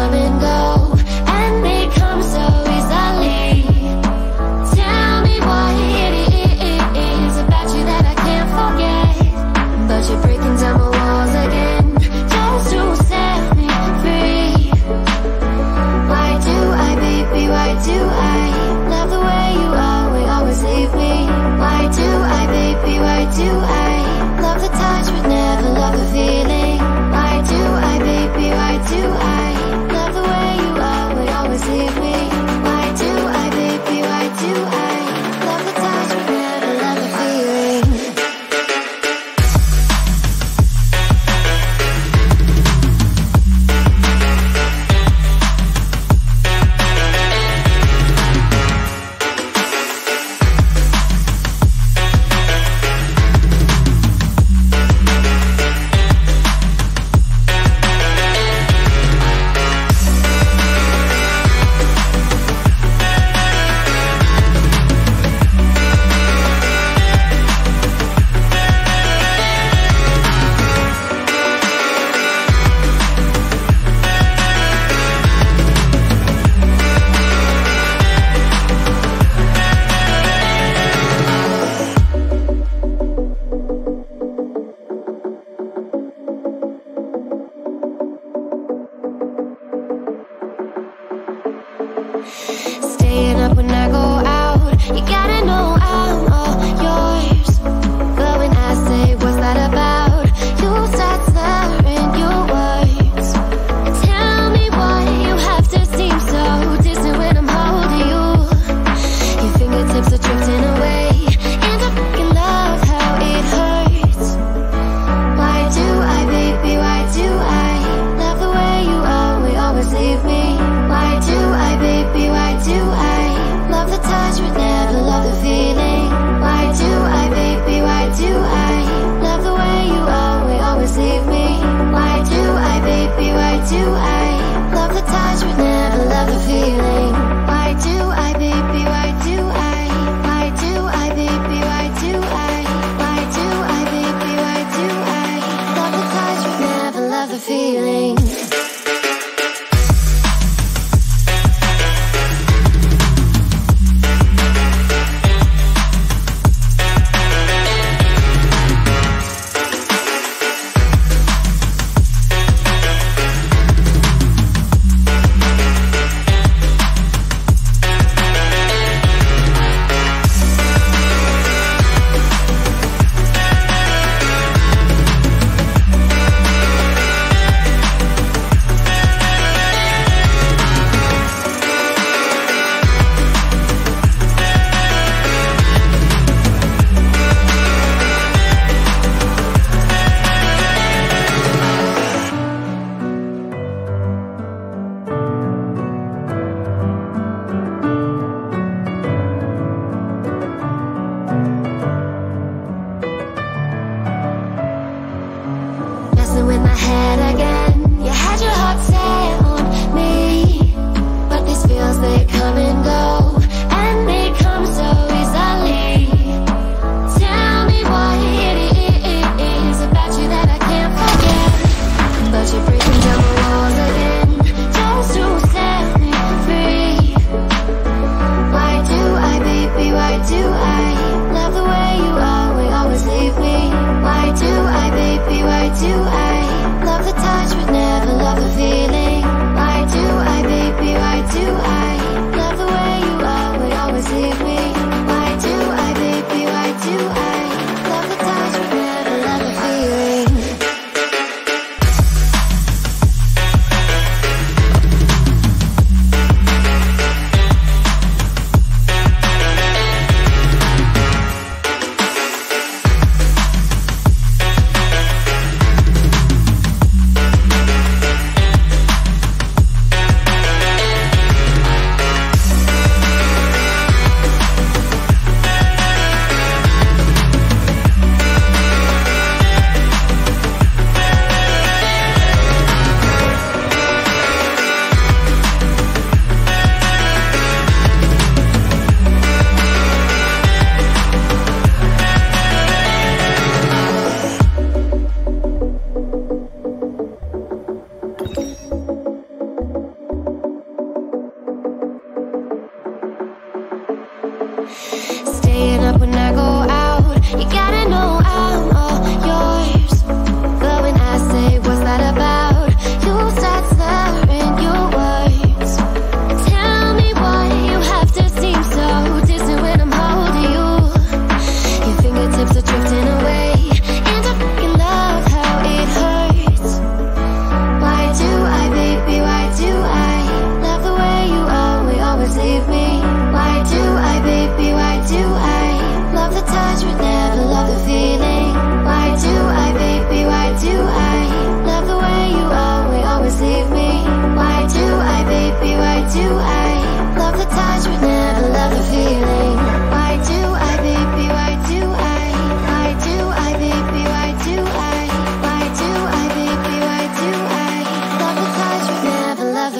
come and go,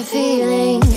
feeling.